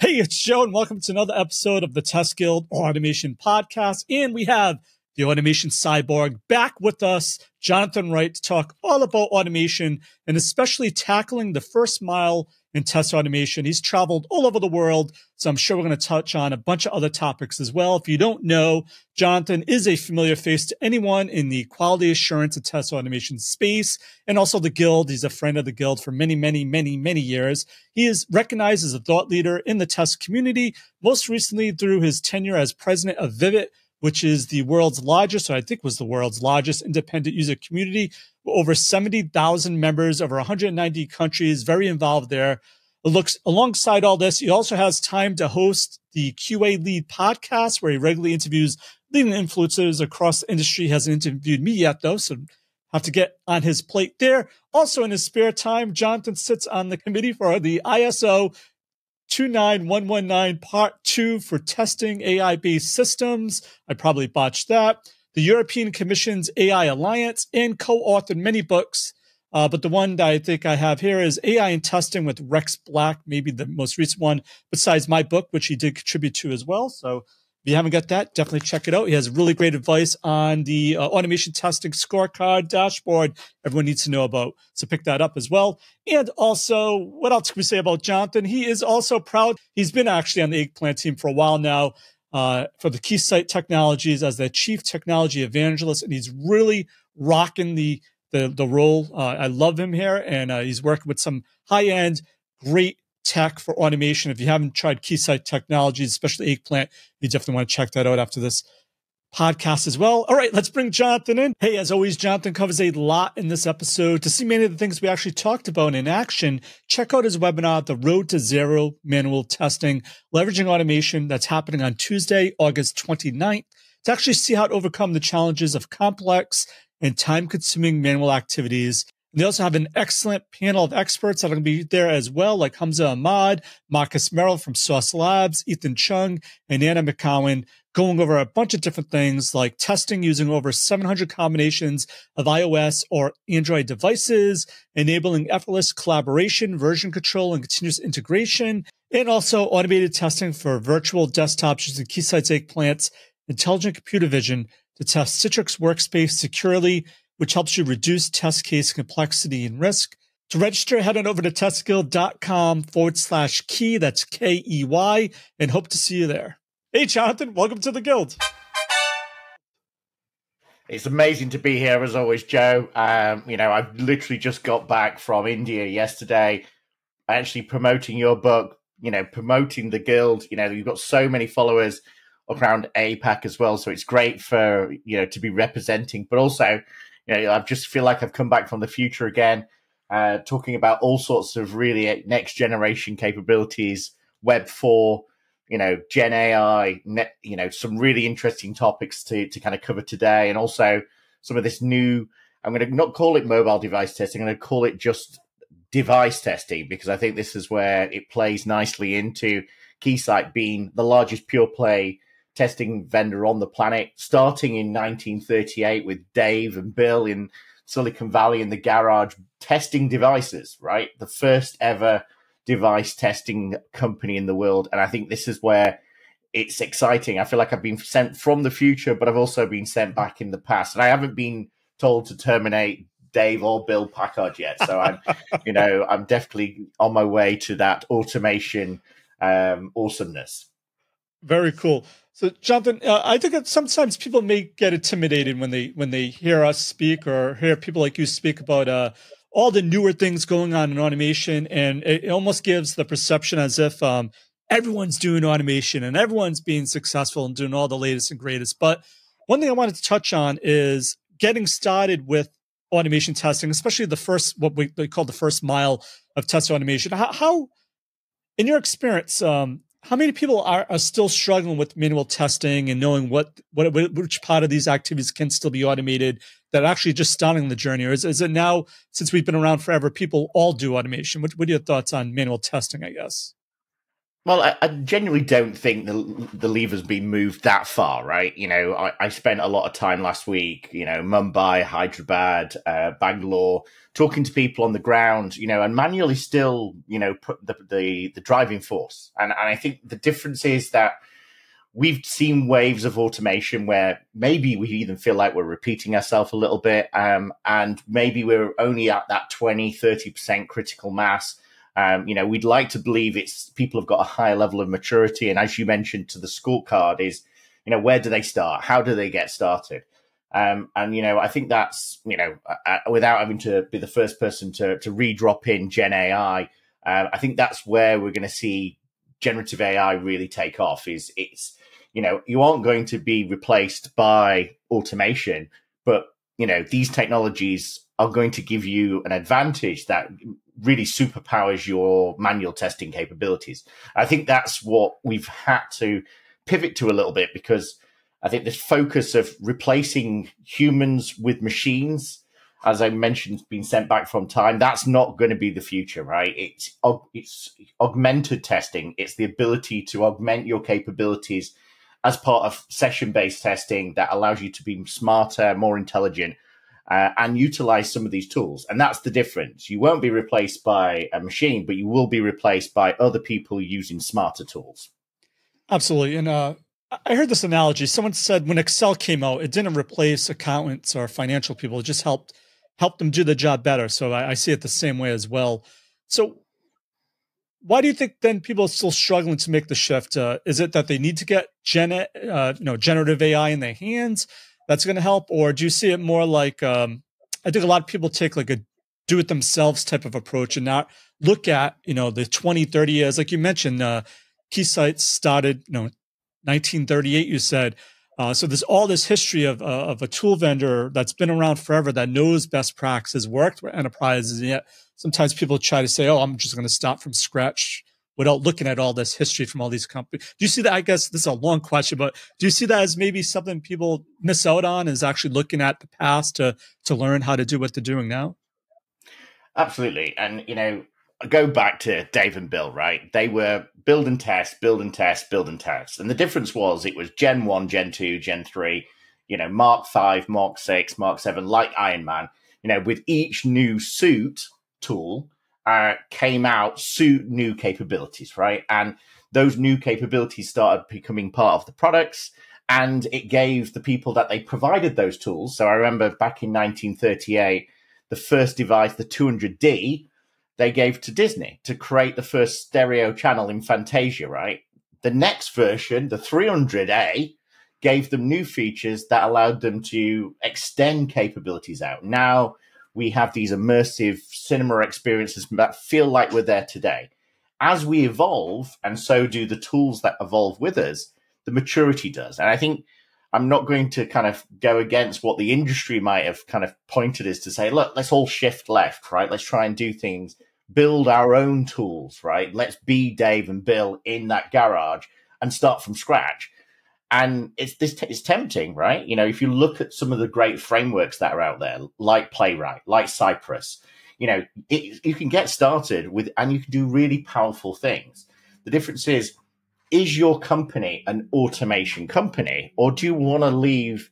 Hey, it's Joe, and welcome to another episode of the Test Guild Automation Podcast. And we have the automation cyborg back with us, Jonathan Wright, to talk all about automation and especially tackling the first mile in test automation. He's traveled all over the world, so I'm sure we're going to touch on a bunch of other topics as well. If you don't know, Jonathan is a familiar face to anyone in the quality assurance and test automation space and also the guild. He's a friend of the guild for many, many, many, many years. He is recognized as a thought leader in the test community, most recently through his tenure as president of Vivit, which is the world's largest, or I think was the world's largest independent user community, over 70,000 members over 190 countries, very involved there. It looks alongside all this, he also has time to host the QA Lead podcast, where he regularly interviews leading influencers across the industry. He hasn't interviewed me yet, though, so have to get on his plate there. Also, in his spare time, Jonathan sits on the committee for the ISO 29119 Part 2 for testing AI based systems. I probably botched that. The European Commission's AI Alliance and co authored many books. Uh, but the one that I think I have here is AI in Testing with Rex Black, maybe the most recent one, besides my book, which he did contribute to as well. So if you haven't got that, definitely check it out. He has really great advice on the uh, automation testing scorecard dashboard everyone needs to know about. So pick that up as well. And also, what else can we say about Jonathan? He is also proud. He's been actually on the eggplant team for a while now uh, for the Keysight Technologies as the chief technology evangelist, and he's really rocking the the the role. Uh, I love him here, and uh, he's working with some high end, great tech for automation. If you haven't tried Keysight Technologies, especially Eggplant, you definitely want to check that out after this podcast as well. All right, let's bring Jonathan in. Hey, as always, Jonathan covers a lot in this episode. To see many of the things we actually talked about in action, check out his webinar, The Road to Zero Manual Testing, Leveraging Automation, that's happening on Tuesday, August 29th, to actually see how to overcome the challenges of complex and time consuming manual activities they also have an excellent panel of experts that are going to be there as well, like Hamza Ahmad, Marcus Merrill from Sauce Labs, Ethan Chung, and Anna McCowan, going over a bunch of different things like testing using over 700 combinations of iOS or Android devices, enabling effortless collaboration, version control, and continuous integration, and also automated testing for virtual desktops using Keysight's Eggplant's intelligent computer vision to test Citrix Workspace securely which helps you reduce test case complexity and risk. To register, head on over to testguild.com forward slash key. That's K E Y and hope to see you there. Hey, Jonathan, welcome to the Guild. It's amazing to be here as always, Joe. Um, you know, I've literally just got back from India yesterday, actually promoting your book, you know, promoting the Guild. You know, you've got so many followers around APAC as well. So it's great for, you know, to be representing, but also, you know, I just feel like I've come back from the future again, uh, talking about all sorts of really next generation capabilities, Web four, you know, Gen AI, net, you know, some really interesting topics to to kind of cover today, and also some of this new. I'm going to not call it mobile device testing. I'm going to call it just device testing because I think this is where it plays nicely into Keysight being the largest pure play testing vendor on the planet, starting in 1938 with Dave and Bill in Silicon Valley in the garage testing devices, right? The first ever device testing company in the world. And I think this is where it's exciting. I feel like I've been sent from the future, but I've also been sent back in the past. And I haven't been told to terminate Dave or Bill Packard yet. So I'm, you know, I'm definitely on my way to that automation um, awesomeness. Very cool. So, Jonathan, uh, I think that sometimes people may get intimidated when they when they hear us speak or hear people like you speak about uh, all the newer things going on in automation, and it, almost gives the perception as if um, everyone's doing automation and everyone's being successful and doing all the latest and greatest. But one thing I wanted to touch on is getting started with automation testing, especially the first what we, we call the first mile of test automation. How, how in your experience, um, how many people are, are still struggling with manual testing and knowing what, what which part of these activities can still be automated that are actually just starting the journey? Or is, is it now since we've been around forever people all do automation? What, what are your thoughts on manual testing i guess Well, I, I, genuinely don't think the the lever's been moved that far, right? You know, I, I spent a lot of time last week, you know, Mumbai, Hyderabad, uh, Bangalore, talking to people on the ground, you know, and manual is still, you know, put the, the, the driving force. And, and I think the difference is that we've seen waves of automation where maybe we even feel like we're repeating ourselves a little bit. Um, and maybe we're only at that 20, 30% critical mass um, you know, we'd like to believe it's people have got a higher level of maturity. And as you mentioned to the scorecard is, you know, where do they start? How do they get started? Um, and you know, I think that's you know, uh, without having to be the first person to to redrop in Gen AI, uh, I think that's where we're going to see generative AI really take off. Is it's you know, you aren't going to be replaced by automation, but you know, these technologies are going to give you an advantage that really superpowers your manual testing capabilities. I think that's what we've had to pivot to a little bit because I think this focus of replacing humans with machines, as I mentioned, being sent back from time, that's not going to be the future, right? It's it's augmented testing. It's the ability to augment your capabilities as part of session based testing that allows you to be smarter, more intelligent, uh, and utilize some of these tools. And that's the difference. You won't be replaced by a machine, but you will be replaced by other people using smarter tools. Absolutely. And uh, I heard this analogy. Someone said when Excel came out, it didn't replace accountants or financial people. It just helped help them do the job better. So I, I see it the same way as well. So why do you think then people are still struggling to make the shift? Uh, is it that they need to get gen, uh, you know, generative AI in their hands? That's going to help, or do you see it more like um, I think a lot of people take like a do it themselves type of approach and not look at you know the 20 30 years. Like you mentioned uh keysight started you know 1938 you said. Uh, so there's all this history of, uh, of a tool vendor that's been around forever that knows best practices worked for enterprises and yet sometimes people try to say oh i'm just going to start from scratch without looking at all this history from all these companies. Do you see that? I guess this is a long question, but do you see that as maybe something people miss out on is actually looking at the past to to learn how to do what they're doing now? Absolutely. And you know, go back to Dave and Bill, right? They were build and test, build and test, build and test. And the difference was it was Gen 1, Gen 2, Gen 3, you know, Mark 5, Mark 6, Mark 7, like Iron Man, you know, with each new suit tool, uh, came out suit new capabilities, right? And those new capabilities started becoming part of the products and it gave the people that they provided those tools. So I remember back in 1938, the first device, the 200D, they gave to Disney to create the first stereo channel in Fantasia, right? The next version, the 300A, gave them new features that allowed them to extend capabilities out. Now, we have these immersive cinema experiences that feel like we're there today. As we evolve, and so do the tools that evolve with us, the maturity does. And I think I'm not going to kind of go against what the industry might have kind of pointed us to say, look, let's all shift left, right? Let's try and do things, build our own tools, right? Let's be Dave and Bill in that garage and start from scratch and it's this t- it's tempting, right? You know, if you look at some of the great frameworks that are out there, like Playwright, like Cypress, you know, it, you can get started with, and you can do really powerful things. The difference is, is your company an automation company, or do you want to leave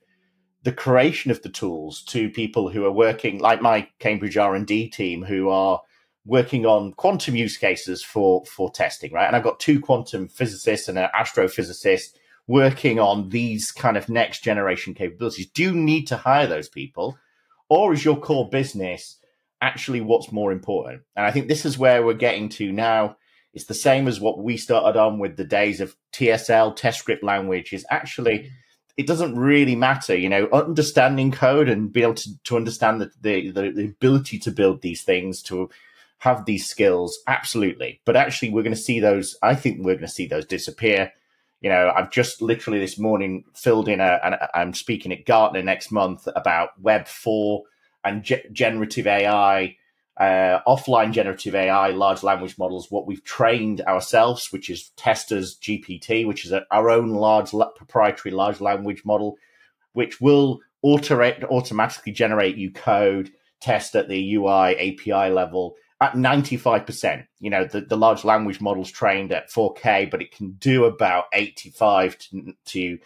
the creation of the tools to people who are working, like my Cambridge R and D team, who are working on quantum use cases for for testing, right? And I've got two quantum physicists and an astrophysicist working on these kind of next generation capabilities. Do you need to hire those people? Or is your core business actually what's more important? And I think this is where we're getting to now. It's the same as what we started on with the days of TSL, test script language, is actually it doesn't really matter, you know, understanding code and being able to, to understand the, the, the ability to build these things, to have these skills, absolutely. But actually, we're going to see those, I think we're going to see those disappear you know, I've just literally this morning filled in a, and I'm speaking at Gartner next month about Web four and ge- generative AI, uh, offline generative AI, large language models. What we've trained ourselves, which is Testers GPT, which is a, our own large la- proprietary large language model, which will auto- automatically generate you code, test at the UI API level, at 95%. You know, the, the large language model's trained at 4K, but it can do about 85 to, to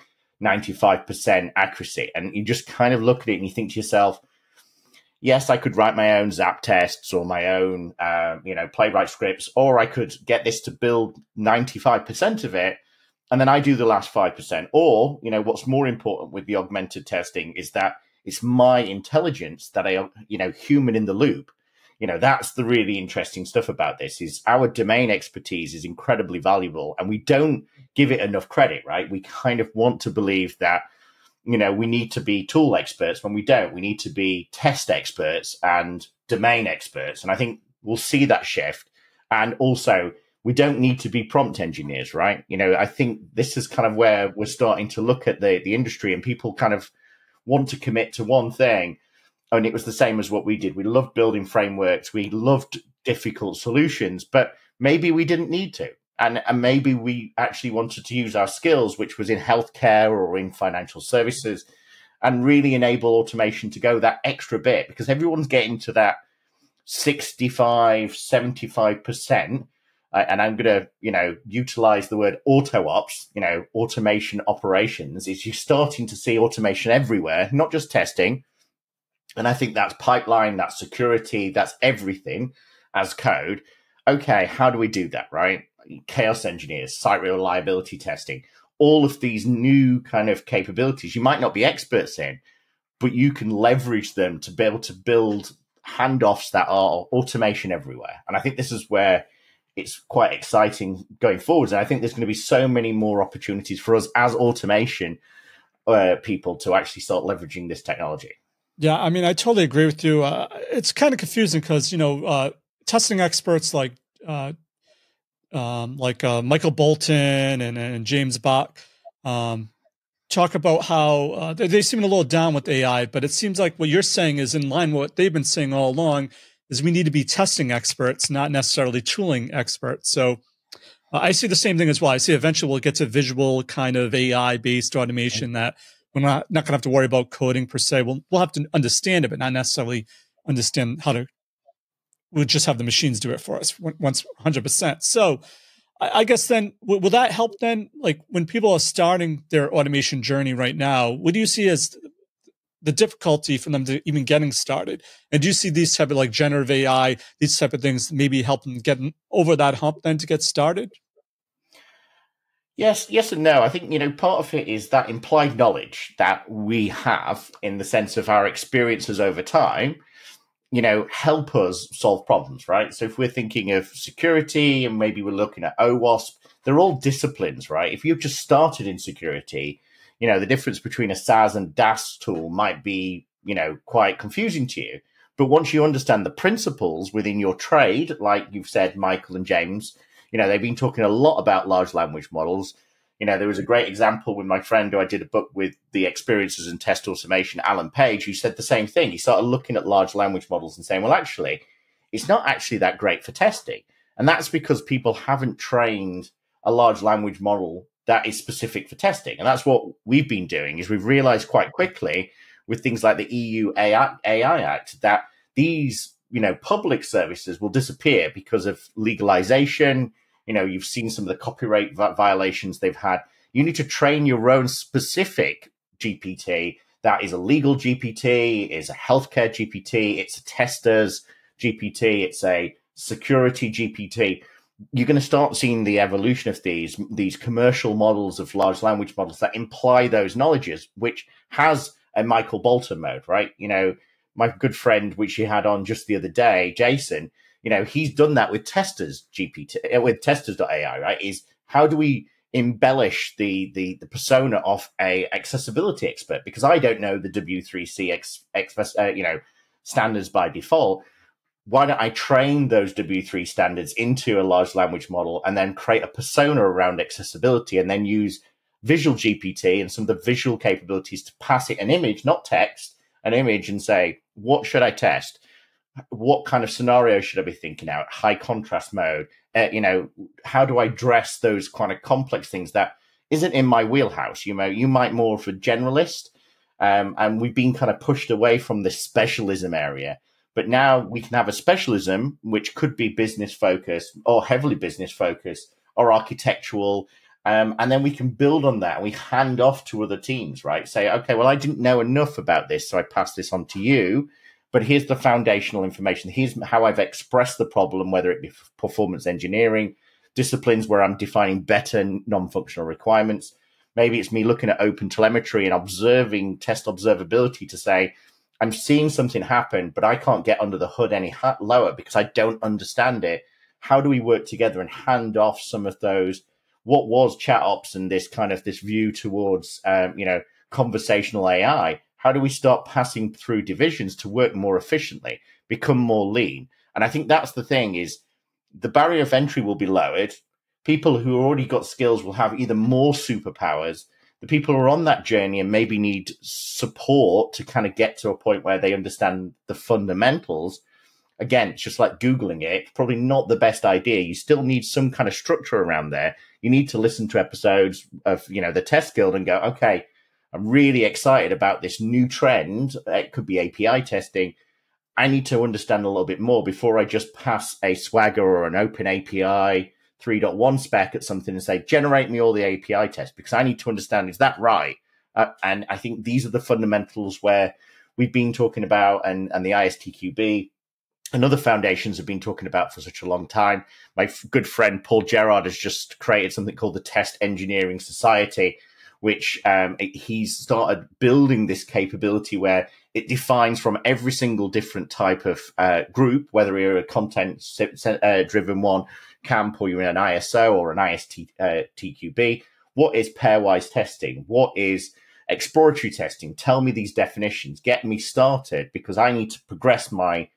95% accuracy. And you just kind of look at it and you think to yourself, yes, I could write my own Zap tests or my own, um, you know, playwright scripts, or I could get this to build 95% of it. And then I do the last 5%. Or, you know, what's more important with the augmented testing is that it's my intelligence that I, you know, human in the loop. You know, that's the really interesting stuff about this is our domain expertise is incredibly valuable and we don't give it enough credit, right? We kind of want to believe that, you know, we need to be tool experts when we don't. We need to be test experts and domain experts. And I think we'll see that shift. And also, we don't need to be prompt engineers, right? You know, I think this is kind of where we're starting to look at the, the industry and people kind of want to commit to one thing. And it was the same as what we did. We loved building frameworks. We loved difficult solutions, but maybe we didn't need to. And, and maybe we actually wanted to use our skills, which was in healthcare or in financial services, and really enable automation to go that extra bit because everyone's getting to that 65, 75% uh, and I'm going to, you know, utilize the word auto ops, you know, automation operations, is you're starting to see automation everywhere, not just testing. And I think that's pipeline, that's security, that's everything as code. Okay, how do we do that, right? Chaos engineers, site reliability testing, all of these new kind of capabilities you might not be experts in, but you can leverage them to be able to build handoffs that are automation everywhere. And I think this is where it's quite exciting going forwards. And I think there's going to be so many more opportunities for us as automation uh, people to actually start leveraging this technology. Yeah, I mean, I totally agree with you. Uh, it's kind of confusing because you know, uh, testing experts like uh, um, like uh, Michael Bolton and, and James Bach um, talk about how uh, they, they seem a little down with AI, but it seems like what you're saying is in line with what they've been saying all along is we need to be testing experts, not necessarily tooling experts. So uh, I see the same thing as well. I see eventually we'll get to visual kind of AI based automation that we're not, not going to have to worry about coding per se. We'll, we'll have to understand it, but not necessarily understand how to, we'll just have the machines do it for us once 100%. So I, I guess then, will, that help then? Like when people are starting their automation journey right now, what do you see as the difficulty for them to even getting started. And do you see these type of like generative AI, these type of things maybe help them get over that hump then to get started? Yes, yes and no. I think, you know, part of it is that implied knowledge that we have in the sense of our experiences over time, you know, help us solve problems, right? So if we're thinking of security and maybe we're looking at OWASP, they're all disciplines, right? If you've just started in security, you know, the difference between a SAS and DAS tool might be, you know, quite confusing to you. But once you understand the principles within your trade, like you've said, Michael and James, you know, they've been talking a lot about large language models. You know, there was a great example with my friend who I did a book with the experiences in test automation, Alan Page, who said the same thing. He started looking at large language models and saying, well, actually, it's not actually that great for testing. And that's because people haven't trained a large language model that is specific for testing. And that's what we've been doing is we've realized quite quickly with things like the EU AI, AI Act that these, you know, public services will disappear because of legalization. You know, you've seen some of the copyright violations they've had. You need to train your own specific GPT that is a legal GPT, is a healthcare GPT, it's a tester's GPT, it's a security GPT you're going to start seeing the evolution of these these commercial models of large language models that imply those knowledges, which has a Michael Bolton mode, right? You know, my good friend, which he had on just the other day, Jason, you know, he's done that with testers GPT uh, with testers.ai, right? Is how do we embellish the the the persona of a accessibility expert? Because I don't know the W3C X, X uh, you know standards by default why don't I train those W3 standards into a large language model and then create a persona around accessibility and then use visual GPT and some of the visual capabilities to pass it an image, not text, an image and say, what should I test? What kind of scenario should I be thinking out? High contrast mode. Uh, you know, how do I dress those kind of complex things that isn't in my wheelhouse? You know, you might more of a generalist. Um, and we've been kind of pushed away from this specialism area But now we can have a specialism, which could be business focused or heavily business focused or architectural. Um, and then we can build on that. We hand off to other teams, right? Say, okay, well, I didn't know enough about this, so I pass this on to you. But here's the foundational information. Here's how I've expressed the problem, whether it be performance engineering, disciplines where I'm defining better non functional requirements. Maybe it's me looking at open telemetry and observing test observability to say, I'm seeing something happen, but I can't get under the hood any lower because I don't understand it. How do we work together and hand off some of those? What was chat ops and this kind of this view towards, um, you know, conversational AI? How do we start passing through divisions to work more efficiently, become more lean? And I think that's the thing is the barrier of entry will be lowered. People who already got skills will have either more superpowers. The people who are on that journey and maybe need support to kind of get to a point where they understand the fundamentals. Again, it's just like Googling it, probably not the best idea. You still need some kind of structure around there. You need to listen to episodes of, you know, the test guild and go, okay, I'm really excited about this new trend. It could be API testing. I need to understand a little bit more before I just pass a Swagger or an Open API 3.1 spec at something and say, generate me all the API tests because I need to understand, is that right? Uh, and I think these are the fundamentals where we've been talking about and, and the ISTQB and other foundations have been talking about for such a long time. My good friend Paul Gerrard has just created something called the Test Engineering Society, which um, he's started building this capability where it defines from every single different type of uh, group, whether you're a content uh, driven one camp or you're in an ISO or an ISTQB, uh, what is pairwise testing? What is exploratory testing? Tell me these definitions. Get me started because I need to progress my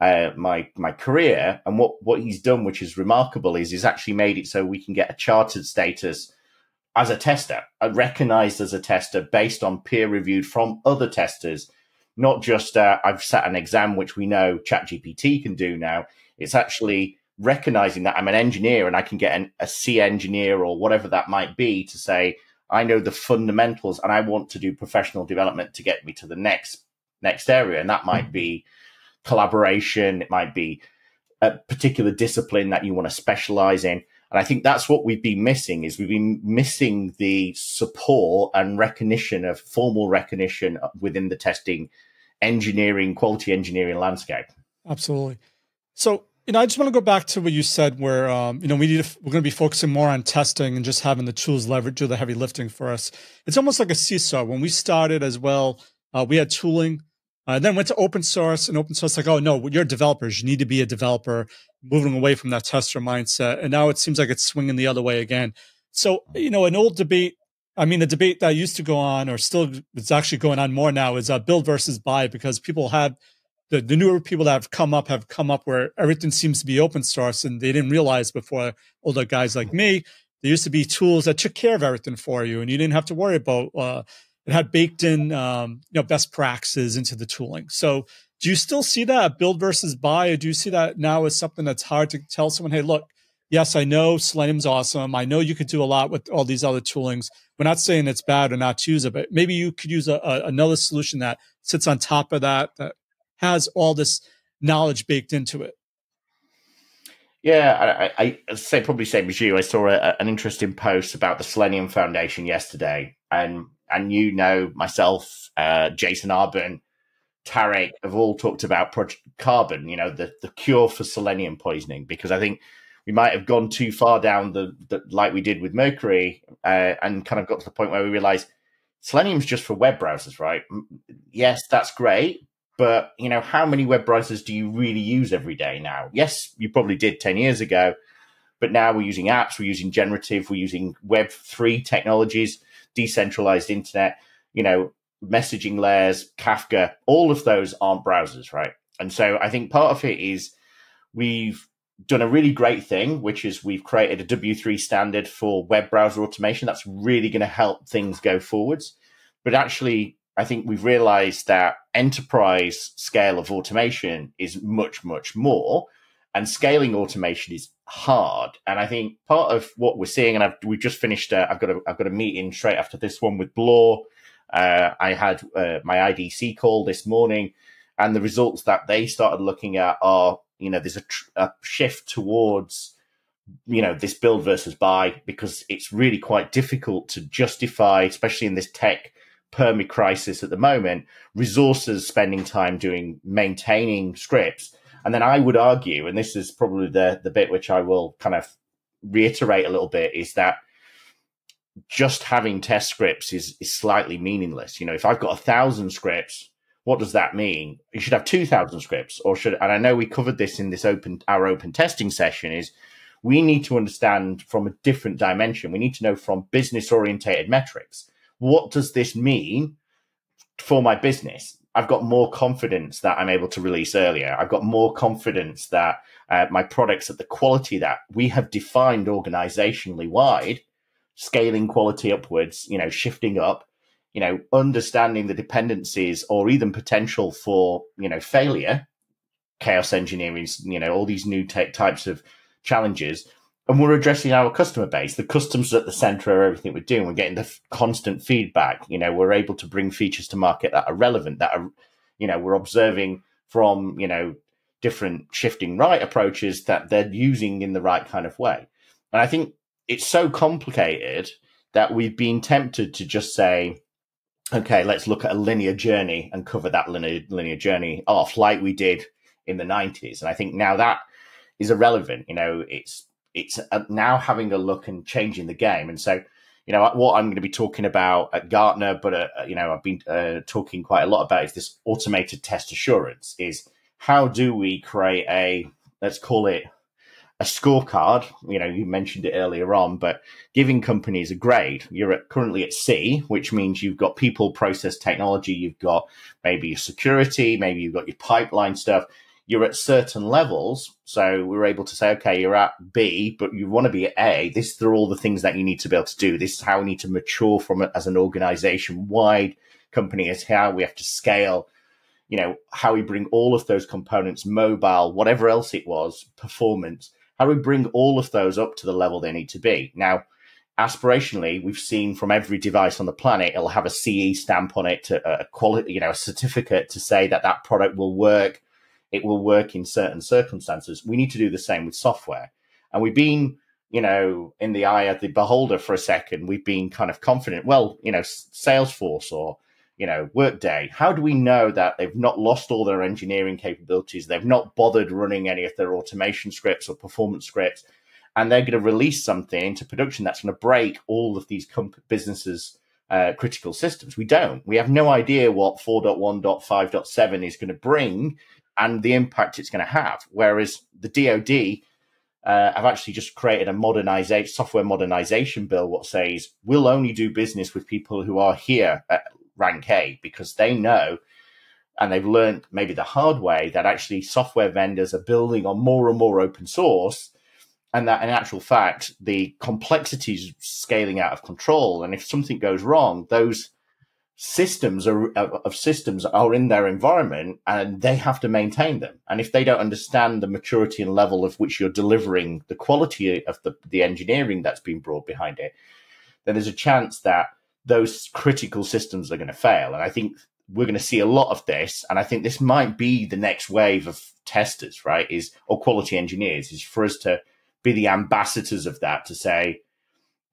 uh, my my career. And what what he's done, which is remarkable, is he's actually made it so we can get a chartered status as a tester, uh, recognized as a tester based on peer reviewed from other testers, not just uh, I've sat an exam, which we know ChatGPT can do now. It's actually recognizing that I'm an engineer and I can get an, a C engineer or whatever that might be to say, I know the fundamentals and I want to do professional development to get me to the next next area. And that might be collaboration, it might be a particular discipline that you want to specialize in. And I think that's what we've been missing is we've been missing the support and recognition of formal recognition within the testing engineering, quality engineering landscape. Absolutely. So, you know, I just want to go back to what you said where, um, you know, we need to, we're going to be focusing more on testing and just having the tools leverage do the heavy lifting for us. It's almost like a seesaw. When we started as well, uh, we had tooling, uh, then went to open source and open source like, oh no, you're developers. You need to be a developer, moving away from that tester mindset. And now it seems like it's swinging the other way again. So, you know, an old debate, I mean, the debate that used to go on or still it's actually going on more now is uh, build versus buy because people have the, the newer people that have come up have come up where everything seems to be open source and they didn't realize before older guys like me, there used to be tools that took care of everything for you and you didn't have to worry about, uh, it had baked in um, you know best practices into the tooling. So do you still see that build versus buy, or do you see that now as something that's hard to tell someone, hey, look, yes, I know Selenium's awesome. I know you could do a lot with all these other toolings. We're not saying it's bad or not to use it, but maybe you could use a, a, another solution that sits on top of that that has all this knowledge baked into it. Yeah, I, I say probably same as you. I saw a, an interesting post about the Selenium Foundation yesterday, and and you know myself, uh, Jason Arbon, Tarek have all talked about Project Carbon, you know, the, the cure for selenium poisoning, because I think we might have gone too far down the, the like we did with Mercury uh, and kind of got to the point where we realized selenium's just for web browsers, right? Yes, that's great. But, you know, how many web browsers do you really use every day now? Yes, you probably did 10 years ago, but now we're using apps, we're using generative, we're using Web3 technologies decentralized internet, you know, messaging layers, Kafka, all of those aren't browsers, right? And so I think part of it is we've done a really great thing, which is we've created a W3 standard for web browser automation. That's really going to help things go forwards. But actually, I think we've realized that enterprise scale of automation is much, much more and scaling automation is hard. And I think part of what we're seeing, and I've, we've just finished, uh, I've got a, I've got a meeting straight after this one with Blore. Uh, I had uh, my IDC call this morning, and the results that they started looking at are, you know, there's a, a shift towards, you know, this build versus buy because it's really quite difficult to justify, especially in this tech permi crisis at the moment, resources spending time doing maintaining scripts. And then I would argue, and this is probably the the bit which I will kind of reiterate a little bit, is that just having test scripts is is slightly meaningless. You know, if I've got a thousand scripts, what does that mean? You should have two thousand scripts, or should? And I know we covered this in this open our open testing session. Is we need to understand from a different dimension. We need to know from business orientated metrics. What does this mean for my business? I've got more confidence that I'm able to release earlier. I've got more confidence that uh, my products at the quality that we have defined organizationally wide scaling quality upwards, you know, shifting up, you know, understanding the dependencies or even potential for, you know, failure, chaos engineering, you know, all these new types of challenges. And we're addressing our customer base. The customers at the center of everything we're doing. We're getting the constant feedback. You know, we're able to bring features to market that are relevant, that are, you know, we're observing from, you know, different shifting right approaches that they're using in the right kind of way. And I think it's so complicated that we've been tempted to just say, okay, let's look at a linear journey and cover that linear, linear journey off like we did in the 90s. And I think now that is irrelevant. You know, it's it's now having a look and changing the game. And so, you know, what I'm going to be talking about at Gartner, but uh, you know, I've been uh, talking quite a lot about is this automated test assurance. Is how do we create a let's call it a scorecard. You know, you mentioned it earlier on, but giving companies a grade. You're at, currently at C, which means you've got people, process, technology. You've got maybe security, maybe you've got your pipeline stuff. You're at certain levels, so we're able to say, okay, you're at B, but you want to be at A. These are all the things that you need to be able to do. This is how we need to mature from it as an organization wide company. Is how we have to scale you know how we bring all of those components mobile whatever else it was performance how we bring all of those up to the level they need to be? Now, aspirationally, we've seen from every device on the planet, it'll have a CE stamp on it, to, a quality, you know, a certificate to say that that product will work. It will work in certain circumstances. We need to do the same with software. And we've been, you know, in the eye of the beholder for a second. We've been kind of confident. Well, you know, Salesforce or you know, Workday, how do we know that they've not lost all their engineering capabilities? They've not bothered running any of their automation scripts or performance scripts, and they're going to release something into production that's going to break all of these businesses' uh, critical systems? We don't. We have no idea what 4.1.5.7 is going to bring and the impact it's going to have. Whereas the DoD uh, have actually just created a modernization software modernization bill what says we'll only do business with people who are here at rank A because they know and they've learned maybe the hard way that actually software vendors are building on more and more open source and that in actual fact the complexity is scaling out of control and if something goes wrong those systems are, of systems are in their environment and they have to maintain them and if they don't understand the maturity and level of which you're delivering the quality of the, the engineering that's been brought behind it then there's a chance that those critical systems are going to fail. And I think we're going to see a lot of this. And I think this might be the next wave of testers, right? Is or quality engineers is for us to be the ambassadors of that to say,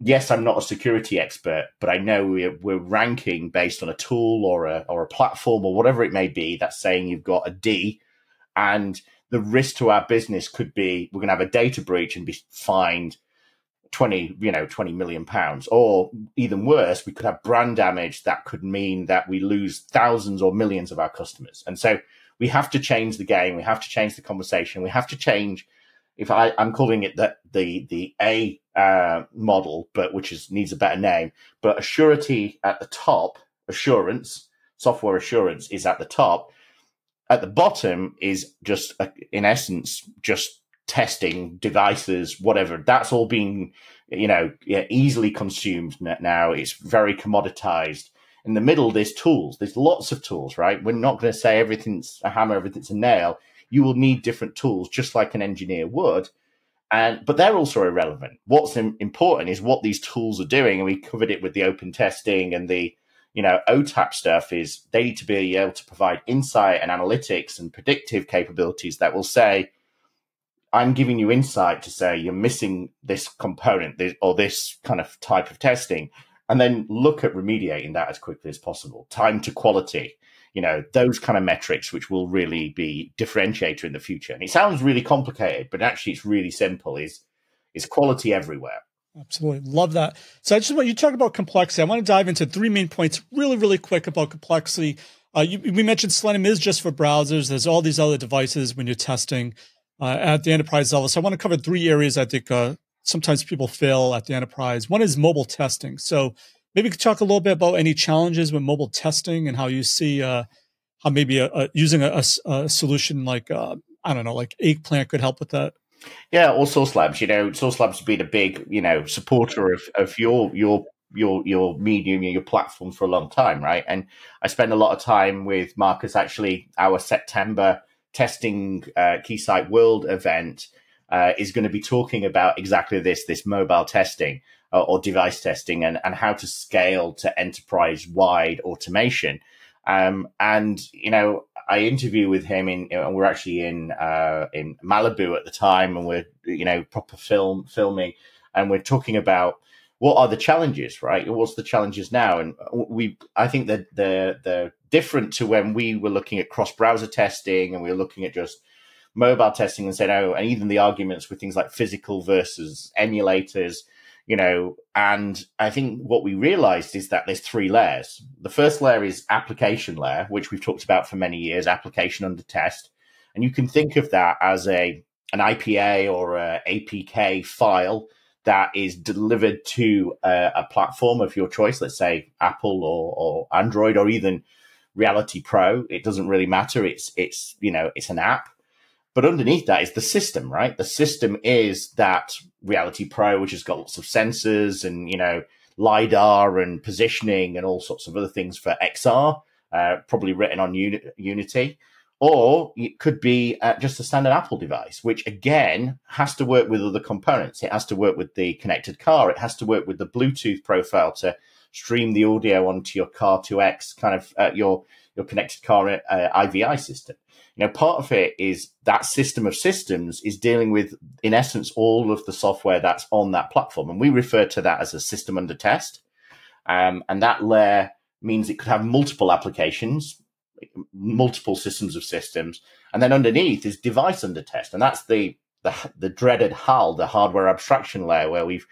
yes, I'm not a security expert, but I know we're, we're ranking based on a tool or a or a platform or whatever it may be that's saying you've got a D, and the risk to our business could be we're going to have a data breach and be fined 20 you know 20 million pounds. Or even worse we could have brand damage that could mean that we lose thousands or millions of our customers. And so we have to change the game we have to change the conversation we have to change if I, i'm calling it the the the a uh, model but which is needs a better name but assurity at the top assurance software assurance is at the top at the bottom is just uh, in essence just testing devices, whatever. That's all being, you know, easily consumed now. It's very commoditized. In the middle, there's tools. There's lots of tools, right? We're not going to say everything's a hammer, everything's a nail. You will need different tools, just like an engineer would. And but they're also irrelevant. What's important is what these tools are doing, and we covered it with the open testing and the you know, OTAP stuff is they need to be able to provide insight and analytics and predictive capabilities that will say, I'm giving you insight to say you're missing this component this, or this kind of type of testing, and then look at remediating that as quickly as possible. Time to quality, you know, those kind of metrics, which will really be differentiator in the future. And it sounds really complicated, but actually it's really simple. Is is quality everywhere? Absolutely. Love that. So I just want you talk about complexity. I want to dive into three main points really, really quick about complexity. Uh, you, we mentioned Selenium is just for browsers. There's all these other devices when you're testing uh, at the enterprise level. So I want to cover three areas I think uh, sometimes people fail at the enterprise. One is mobile testing. So maybe you could talk a little bit about any challenges with mobile testing and how you see uh, how maybe a, a, using a, a, solution like, uh, I don't know, like Eggplant could help with that. Yeah, or Sauce Labs. You know, Sauce Labs has been a big, you know, supporter of, of your your your your medium, your platform for a long time, right? And I spend a lot of time with Marcus. Actually, our September testing uh, Keysight World event uh, is going to be talking about exactly this: this mobile testing uh, or device testing, and and how to scale to enterprise wide automation. Um, and you know, I interview with him in, and we're actually in uh, in Malibu at the time, and we're you know proper film filming, and we're talking about what are the challenges, right? What's the challenges now? And we, I think that they're they're different to when we were looking at cross browser testing, and we were looking at just mobile testing and said, oh, and even the arguments with things like physical versus emulators you know, and I think what we realized is that there's three layers. The first layer is application layer, which we've talked about for many years, application under test. And you can think of that as a an IPA or a APK file that is delivered to a, a platform of your choice, let's say Apple or, or Android or even Reality Pro. It doesn't really matter. It's it's you know it's an app but underneath that is the system, right? The system is that Reality Pro, which has got lots of sensors and, you know, LiDAR and positioning and all sorts of other things for XR, uh, probably written on Uni- Unity. Or it could be uh, just a standard Apple device, which again has to work with other components. It has to work with the connected car. It has to work with the Bluetooth profile to stream the audio onto your Car2X kind of uh, your your connected car uh, IVI system. You know, part of it is that system of systems is dealing with, in essence, all of the software that's on that platform. And we refer to that as a system under test. Um, and that layer means it could have multiple applications, multiple systems of systems. And then underneath is device under test. And that's the, the, the dreaded HAL, the hardware abstraction layer, where we've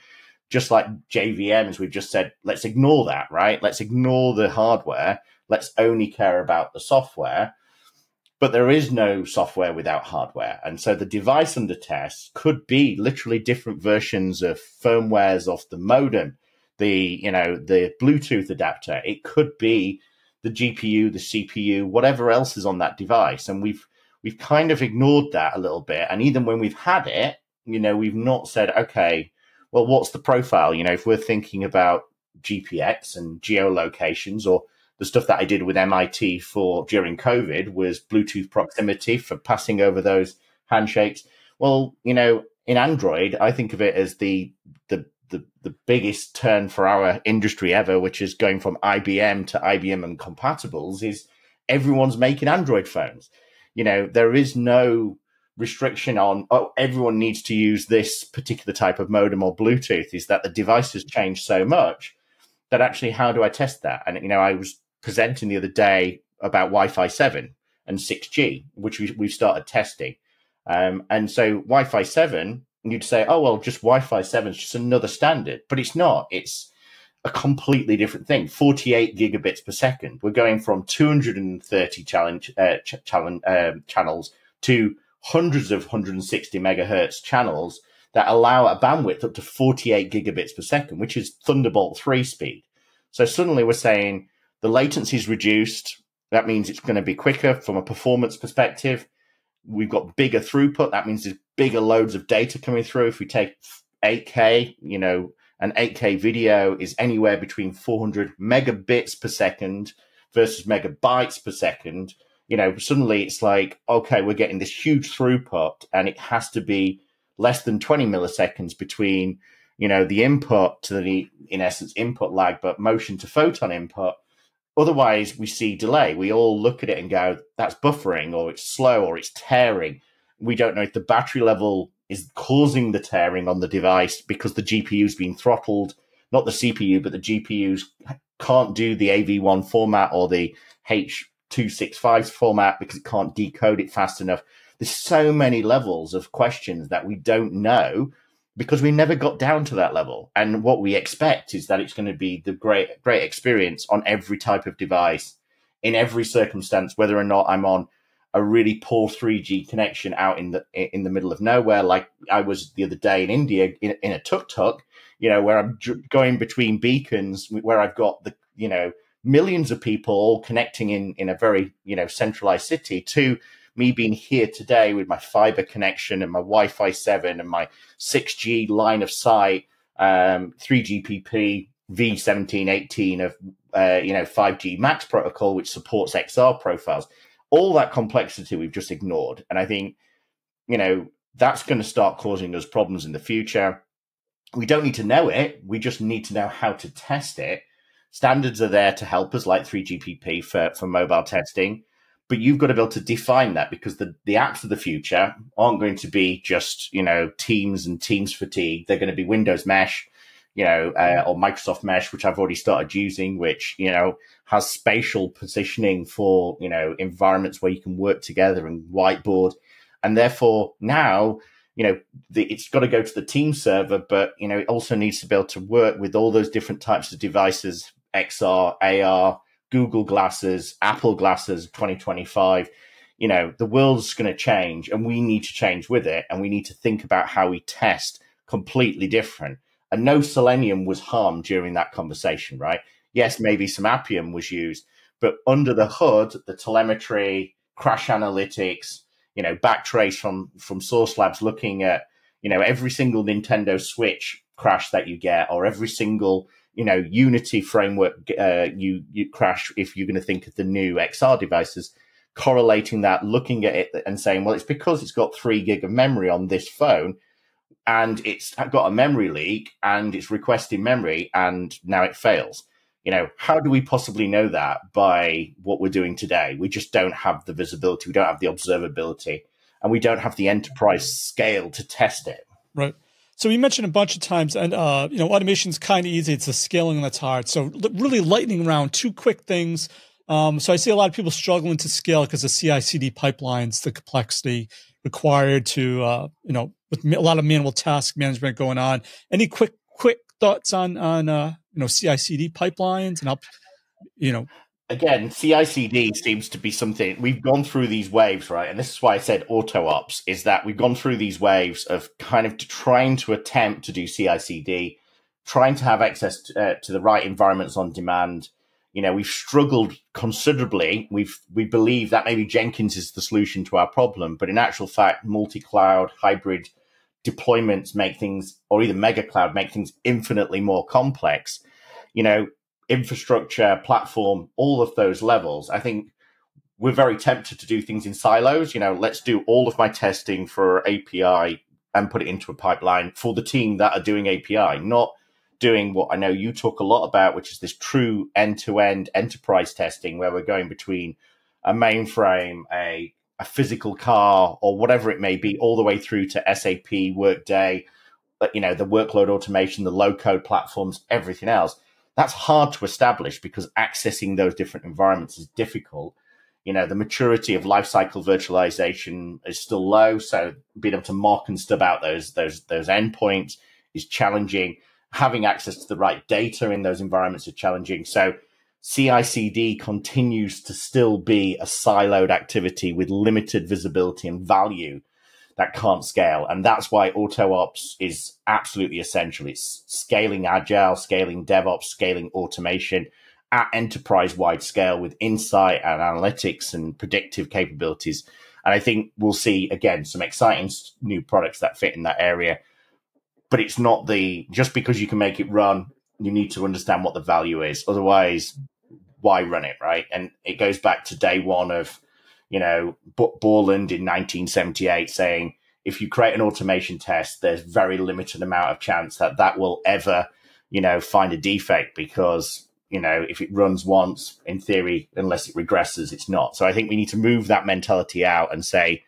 just like JVMs, we've just said, let's ignore that, right? Let's ignore the hardware. Let's only care about the software but there is no software without hardware. And so the device under test could be literally different versions of firmwares of the modem, the, you know, the Bluetooth adapter. It could be the GPU, the CPU, whatever else is on that device. And we've, we've kind of ignored that a little bit. And even when we've had it, you know, we've not said, okay, well, what's the profile? You know, if we're thinking about GPX and geolocations or the stuff that I did with MIT for during COVID was Bluetooth proximity for passing over those handshakes. Well, you know, in Android, I think of it as the the the, the biggest turn for our industry ever, which is going from IBM to IBM and compatibles, is everyone's making Android phones. You know, there is no restriction on oh everyone needs to use this particular type of modem or Bluetooth. Is that the device has changed so much that actually how do I test that? And you know, I was presenting the other day about Wi-Fi seven and 6G, which we, we've started testing. Um, and so Wi-Fi seven, you'd say, oh well, just Wi-Fi seven is just another standard, but it's not. It's a completely different thing. 48 gigabits per second. We're going from 230 challenge, uh, ch- challenge, um, channels to hundreds of 160 megahertz channels that allow a bandwidth up to 48 gigabits per second, which is Thunderbolt 3 speed. So suddenly we're saying the latency is reduced. That means it's going to be quicker from a performance perspective. We've got bigger throughput. That means there's bigger loads of data coming through. If we take 8K, you know, an 8K video is anywhere between 400 megabits per second versus megabytes per second. You know, suddenly it's like, okay, we're getting this huge throughput and it has to be less than 20 milliseconds between, you know, the input to the, in essence, input lag, but motion to photon input otherwise we see delay. We all look at it and go, that's buffering or it's slow or it's tearing. We don't know if the battery level is causing the tearing on the device because the GPU's been throttled, not the CPU, but the GPUs can't do the AV1 format or the H265 format because it can't decode it fast enough. There's so many levels of questions that we don't know because we never got down to that level. And what we expect is that it's going to be the great, great experience on every type of device in every circumstance, whether or not I'm on a really poor 3G connection out in the in the middle of nowhere, like I was the other day in India in, in a tuk tuk, you know, where I'm going between beacons, where I've got the you know millions of people all connecting in in a very you know centralized city to me being here today with my fiber connection and my Wi-Fi seven and my 6G line of sight, um, 3GPP V1718 of uh, you know 5G Max protocol, which supports XR profiles. All that complexity we've just ignored, and I think you know that's going to start causing us problems in the future. We don't need to know it; we just need to know how to test it. Standards are there to help us, like 3GPP for for mobile testing but you've got to be able to define that because the, the apps of the future aren't going to be just you know teams and teams fatigue. They're going to be windows mesh you know uh, or microsoft mesh which i've already started using which you know has spatial positioning for you know environments where you can work together and whiteboard. And therefore now you know the, it's got to go to the team server but you know it also needs to be able to work with all those different types of devices xr ar Google glasses, Apple glasses 2025, you know, the world's going to change and we need to change with it. And we need to think about how we test completely different. And no selenium was harmed during that conversation, right? Yes, maybe some Appium was used, but under the hood, the telemetry, crash analytics, you know, backtrace from from Sauce Labs looking at, you know, every single Nintendo Switch crash that you get or every single you know Unity framework uh, you you crash if you're going to think of the new XR devices. Correlating that, looking at it and saying, well, it's because it's got three gig of memory on this phone, and it's got a memory leak, and it's requesting memory, and now it fails. You know, how do we possibly know that by what we're doing today? We just don't have the visibility, we don't have the observability, and we don't have the enterprise scale to test it. Right. So we mentioned a bunch of times, and uh, you know, automation is kind of easy. It's the scaling that's hard. So really lightning round, two quick things. Um, so I see a lot of people struggling to scale because the CI/CD pipelines, the complexity required to, uh, you know, with a lot of manual task management going on. Any quick quick thoughts on on uh, you know CI/CD pipelines and help, you know, again, CICD seems to be something we've gone through these waves, right? And this is why I said auto ops is that we've gone through these waves of kind of trying to attempt to do CICD, trying to have access to, uh, to the right environments on demand. You know, we've struggled considerably. We've we believe that maybe Jenkins is the solution to our problem, but in actual fact, multi-cloud hybrid deployments make things, or even mega cloud make things infinitely more complex. You know, infrastructure, platform, all of those levels, I think we're very tempted to do things in silos. You know, let's do all of my testing for API and put it into a pipeline for the team that are doing API, not doing what I know you talk a lot about, which is this true end to end enterprise testing where we're going between a mainframe, a, a physical car, or whatever it may be, all the way through to SAP, Workday, uh, you know, the workload automation, the low code platforms, everything else that's hard to establish because accessing those different environments is difficult. You know, the maturity of lifecycle virtualization is still low, so being able to mock and stub out those those those endpoints is challenging. Having access to the right data in those environments is challenging. So CI/CD continues to still be a siloed activity with limited visibility and value that can't scale. And that's why auto ops is absolutely essential. It's scaling agile, scaling DevOps, scaling automation at enterprise wide scale with insight and analytics and predictive capabilities. And I think we'll see again some exciting new products that fit in that area. But it's not the just because you can make it run, you need to understand what the value is. Otherwise, why run it, right? And it goes back to day one of you know, Borland in 1978 saying, if you create an automation test, there's very limited amount of chance that that will ever, you know, find a defect because you know, if it runs once, in theory, unless it regresses, it's not. So I think we need to move that mentality out and say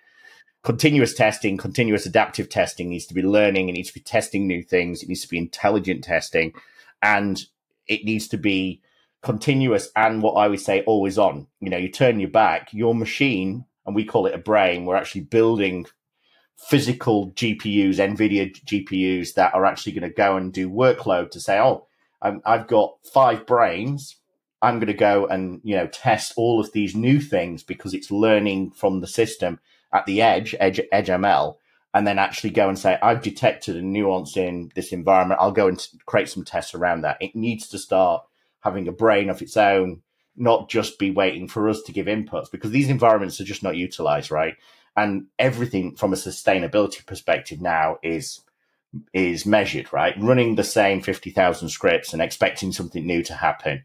continuous testing, continuous adaptive testing needs to be learning, it needs to be testing new things, it needs to be intelligent testing, and it needs to be continuous and what I would say always on. You know, you turn your back, your machine, and we call it a brain, we're actually building physical GPUs, NVIDIA GPUs that are actually going to go and do workload to say, oh, i have got five brains. I'm going to go and you know test all of these new things because it's learning from the system at the edge, edge, edge ML, and then actually go and say, I've detected a nuance in this environment. I'll go and create some tests around that. It needs to start having a brain of its own, not just be waiting for us to give inputs because these environments are just not utilized, right? And everything from a sustainability perspective now is is measured, right? Running the same 50,000 scripts and expecting something new to happen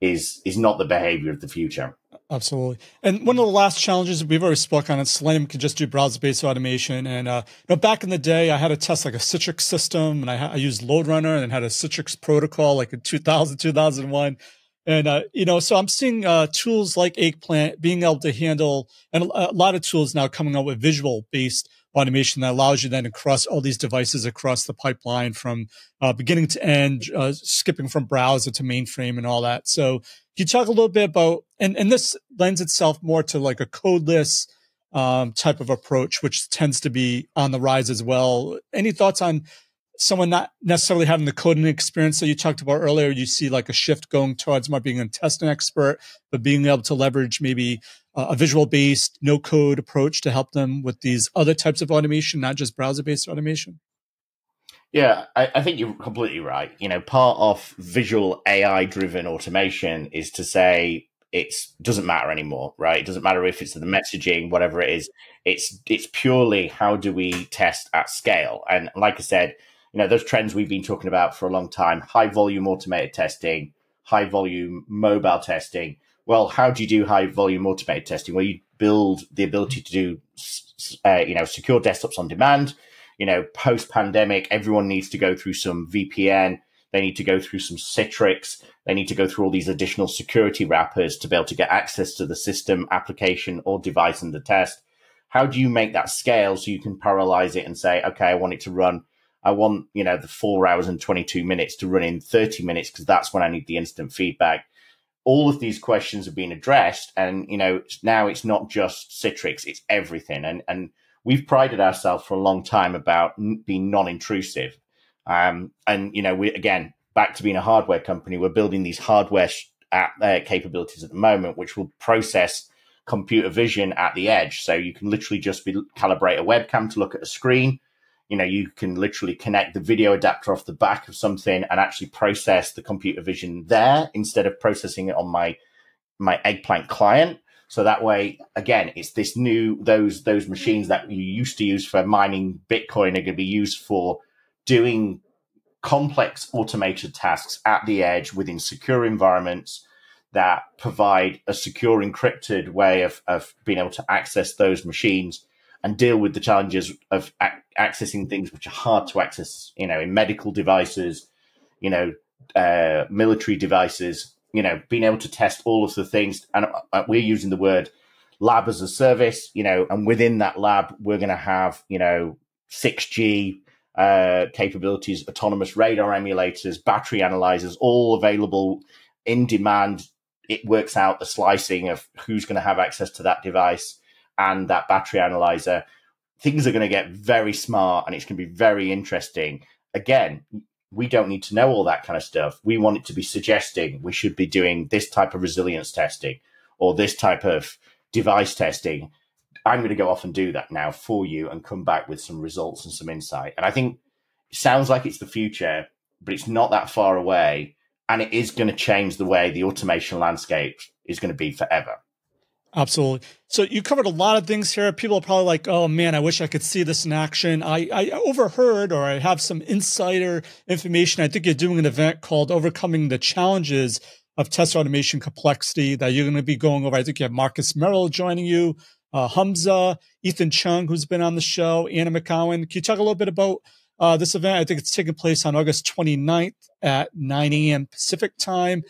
is is not the behavior of the future. Absolutely. And one of the last challenges we've already spoke on it, Selenium can just do browser-based automation. And uh, you know, back in the day, I had to test like a Citrix system, and I, I used LoadRunner and had a Citrix protocol like in 2000, 2001. And uh, you know, so I'm seeing uh, tools like Eggplant being able to handle, and a lot of tools now coming out with visual-based automation that allows you then to cross all these devices across the pipeline from uh, beginning to end, uh, skipping from browser to mainframe and all that. So can you talk a little bit about, and, and this lends itself more to like a codeless um, type of approach, which tends to be on the rise as well. Any thoughts on someone not necessarily having the coding experience that you talked about earlier? You see like a shift going towards more being a testing expert, but being able to leverage maybe a visual based, no code approach to help them with these other types of automation, not just browser based automation? Yeah, I, I, think you're completely right. You know, part of visual AI driven automation is to say it doesn't matter anymore, right? It doesn't matter if it's the messaging, whatever it is. It's it's purely how do we test at scale. And like I said, you know, those trends we've been talking about for a long time: high volume automated testing, high volume mobile testing well, how do you do high volume automated testing? Where you build the ability to do, uh, you know, secure desktops on demand. You know, post pandemic, everyone needs to go through some VPN. They need to go through some Citrix. They need to go through all these additional security wrappers to be able to get access to the system, application, or device under test. How do you make that scale so you can parallelize it and say, okay, I want it to run I want, you know, the four hours and 22 minutes to run in 30 minutes because that's when I need the instant feedback all of these questions have been addressed and you know now it's not just citrix it's everything. And and we've prided ourselves for a long time about being non-intrusive. Um, and you know we again back to being a hardware company we're building these hardware at, uh, capabilities at the moment which will process computer vision at the edge. So you can literally just be, calibrate a webcam to look at a screen you know, you can literally connect the video adapter off the back of something and actually process the computer vision there instead of processing it on my my eggplant client. So that way, again, it's this new those those machines that you used to use for mining Bitcoin are going to be used for doing complex automated tasks at the edge within secure environments that provide a secure encrypted way of, of being able to access those machines and deal with the challenges of ac- accessing things which are hard to access, you know, in medical devices, you know, uh, military devices, you know, being able to test all of the things. And uh, we're using the word lab as a service, you know, and within that lab, we're going to have, you know, 6G uh, capabilities, autonomous radar emulators, battery analyzers, all available in demand. It works out the slicing of who's going to have access to that device and that battery analyzer, things are going to get very smart and it's going to be very interesting. Again, we don't need to know all that kind of stuff. We want it to be suggesting we should be doing this type of resilience testing or this type of device testing. I'm going to go off and do that now for you and come back with some results and some insight. And I think it sounds like it's the future, but it's not that far away. And it is going to change the way the automation landscape is going to be forever. Absolutely. So you covered a lot of things here. People are probably like, "Oh man, I wish I could see this in action." I, I overheard, or I have some insider information. I think you're doing an event called "Overcoming the Challenges of Test Automation Complexity" that you're going to be going over. I think you have Marcus Merrill joining you, uh, Hamza, Ethan Chung, who's been on the show, Anna McCowan. Can you talk a little bit about uh, this event? I think it's taking place on August 29th at 9 a.m. Pacific time.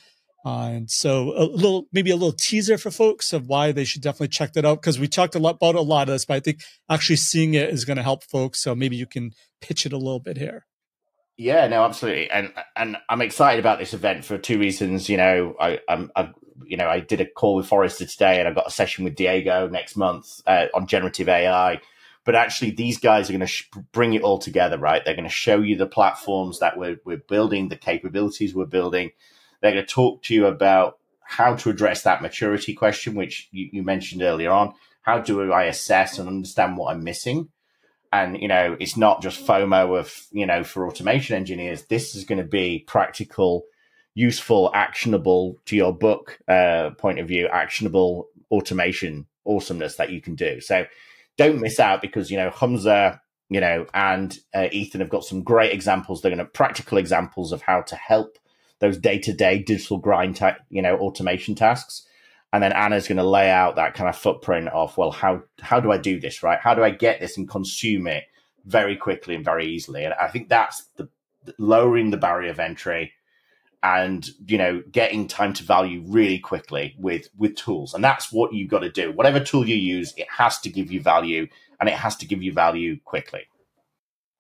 Uh, and so a little, maybe a little teaser for folks of why they should definitely check that out because we talked a lot about a lot of this, but I think actually seeing it is going to help folks. So maybe you can pitch it a little bit here. Yeah, no, absolutely, and and I'm excited about this event for two reasons. You know, I, I'm, I, you know, I did a call with Forrester today, and I've got a session with Diego next month uh, on generative AI. But actually, these guys are going to bring it all together, right? They're going to show you the platforms that we're we're building, the capabilities we're building. They're going to talk to you about how to address that maturity question, which you, you mentioned earlier on. How do I assess and understand what I'm missing? and you know it's not just fomo of you know for automation engineers this is going to be practical useful actionable to your book uh, point of view actionable automation awesomeness that you can do so don't miss out because you know humza you know and uh, Ethan have got some great examples they're going to practical examples of how to help those day-to-day digital grind ta- you know automation tasks. And then Anna's going to lay out that kind of footprint of well how how do I do this right? How do I get this and consume it very quickly and very easily? And I think that's the lowering the barrier of entry and you know getting time to value really quickly with with tools. And that's what you've got to do. Whatever tool you use it has to give you value and it has to give you value quickly.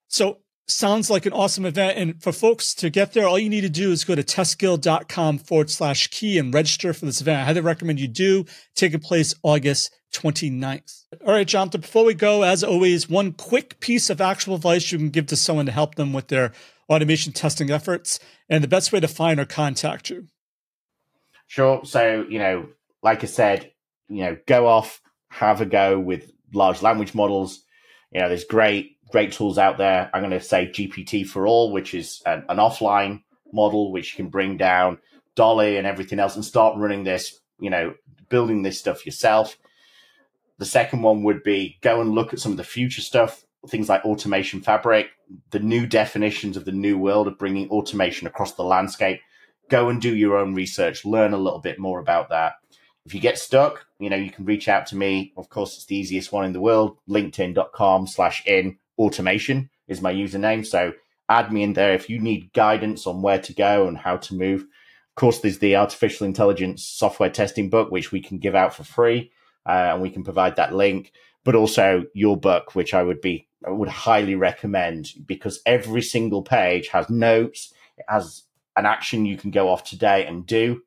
So sounds like an awesome event. And for folks to get there, all you need to do is go to testguild.com forward slash key and register for this event. I highly recommend you do. Taking place August 29th. All right, Jonathan, before we go, as always, one quick piece of actual advice you can give to someone to help them with their automation testing efforts and the best way to find or contact you. Sure. So, you know, like I said, you know, go off, have a go with large language models. You know, there's great great tools out there. I'm going to say GPT4All, which is an, an offline model which you can bring down DALL-E and everything else and start running this, you know, building this stuff yourself. The second one would be go and look at some of the future stuff, things like automation fabric, the new definitions of the new world of bringing automation across the landscape. Go and do your own research, learn a little bit more about that. If you get stuck, you know, you can reach out to me. Of course, it's the easiest one in the world, linkedin.com slash in automation is my username. So add me in there if you need guidance on where to go and how to move. Of course, there's the artificial intelligence software testing book, which we can give out for free, uh, and we can provide that link. But also your book, which I would be I would highly recommend because every single page has notes, it has an action you can go off today and do,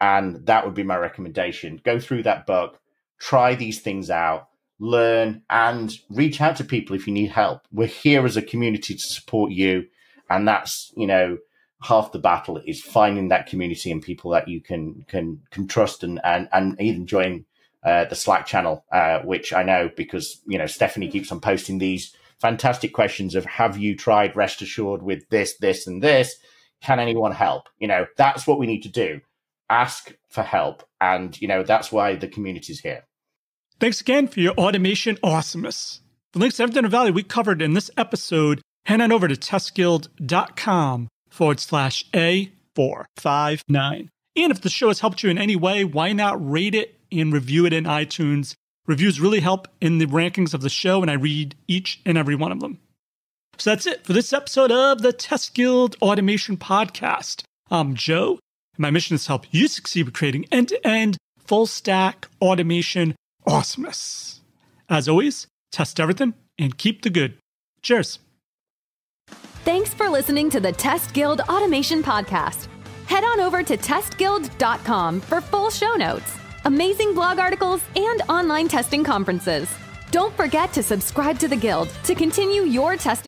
and that would be my recommendation. Go through that book, try these things out, learn, and reach out to people if you need help. We're here as a community to support you. And that's, you know, half the battle is finding that community and people that you can can can trust and and, and even join uh, the Slack channel, uh, which I know because you know Stephanie keeps on posting these fantastic questions of have you tried REST Assured with this, this, and this? Can anyone help? You know, that's what we need to do. Ask for help. And, you know, that's why the community is here. Thanks again for your automation awesomeness. The links to everything of value we covered in this episode, head on over to testguild.com forward slash A459. And if the show has helped you in any way, why not rate it and review it in iTunes? Reviews really help in the rankings of the show, and I read each and every one of them. So that's it for this episode of the Test Guild Automation Podcast. I'm Joe, and my mission is to help you succeed with creating end to end, full stack automation awesomeness. As always, test everything and keep the good. Cheers. Thanks for listening to the Test Guild Automation Podcast. Head on over to testguild.com for full show notes, amazing blog articles, and online testing conferences. Don't forget to subscribe to the Guild to continue your testing.